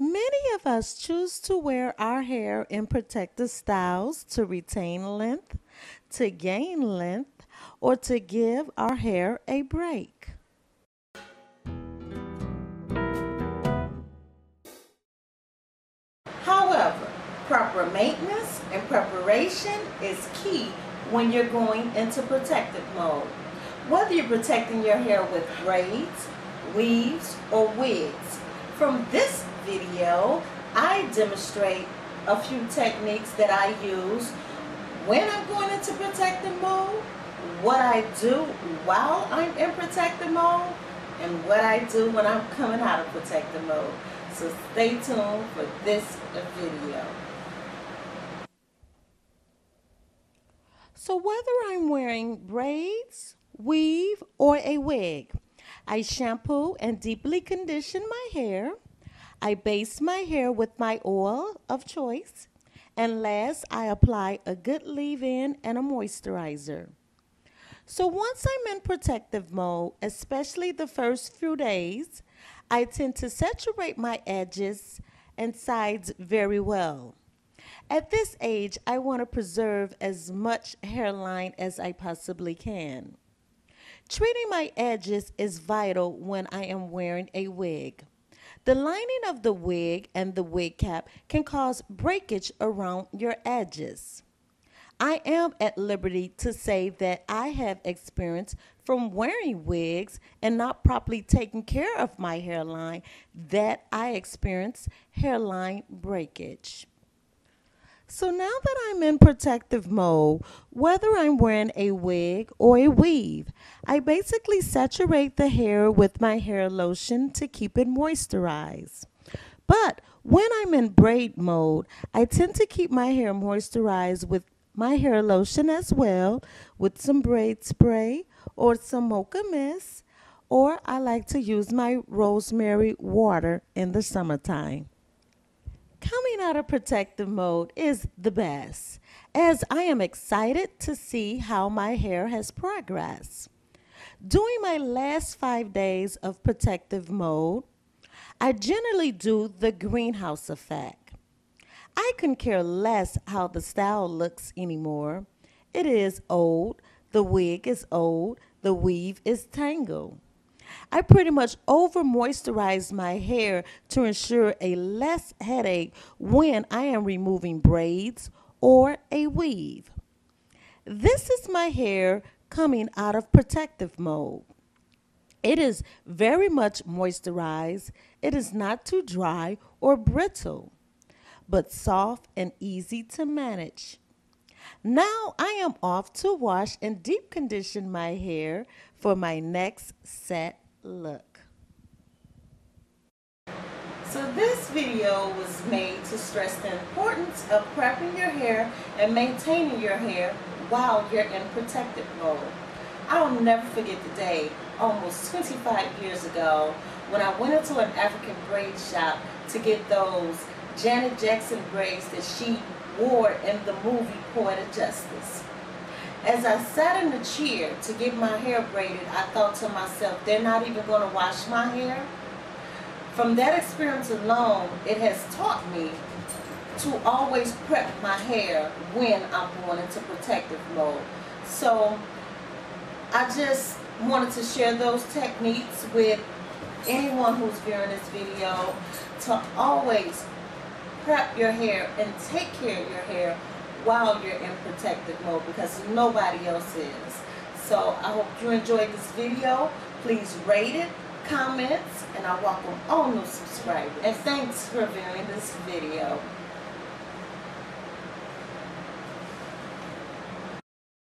Many of us choose to wear our hair in protective styles to retain length, to gain length, or to give our hair a break. However, proper maintenance and preparation is key when you're going into protective mode. Whether you're protecting your hair with braids, weaves, or wigs. From this video, I demonstrate a few techniques that I use when I'm going into protective mode, what I do while I'm in protective mode, and what I do when I'm coming out of protective mode. So stay tuned for this video. So whether I'm wearing braids, weave, or a wig, I shampoo and deeply condition my hair. I base my hair with my oil of choice. And last, I apply a good leave-in and a moisturizer. So once I'm in protective mode, especially the first few days, I tend to saturate my edges and sides very well. At this age, I want to preserve as much hairline as I possibly can. Treating my edges is vital when I am wearing a wig. The lining of the wig and the wig cap can cause breakage around your edges. I am at liberty to say that I have experience from wearing wigs and not properly taking care of my hairline that I experience hairline breakage. So now that I'm in protective mode, whether I'm wearing a wig or a weave, I basically saturate the hair with my hair lotion to keep it moisturized. But when I'm in braid mode, I tend to keep my hair moisturized with my hair lotion as well, with some braid spray or some mocha mist, or I like to use my rosemary water in the summertime. Coming out of protective mode is the best, as I am excited to see how my hair has progressed. During my last five days of protective mode, I generally do the greenhouse effect. I can care less how the style looks anymore. It is old, the wig is old, the weave is tangled. I pretty much over moisturize my hair to ensure a less headache when I am removing braids or a weave. This is my hair coming out of protective mode. It is very much moisturized. It is not too dry or brittle, but soft and easy to manage. Now I am off to wash and deep condition my hair for my next set look. So this video was made to stress the importance of prepping your hair and maintaining your hair while you're in protective mode. I'll never forget the day, almost 25 years ago, when I went into an African braid shop to get those Janet Jackson braids that she wore in the movie Poetic Justice. As I sat in the chair to get my hair braided, I thought to myself, they're not even going to wash my hair. From that experience alone, it has taught me to always prep my hair when I'm going into protective mode. So I just wanted to share those techniques with anyone who's viewing this video to always prep your hair and take care of your hair while you're in protective mode because nobody else is. So I hope you enjoyed this video. Please rate it, comment, and I welcome all new subscribers. And thanks for viewing this video.